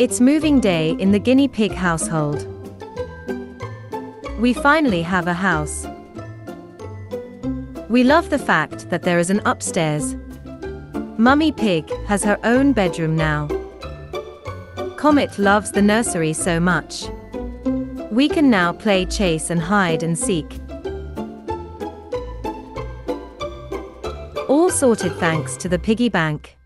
It's moving day in the guinea pig household. We finally have a house. We love the fact that there is an upstairs. Mummy Pig has her own bedroom now. Comet loves the nursery so much. We can now play chase and hide and seek. All sorted thanks to the piggy bank.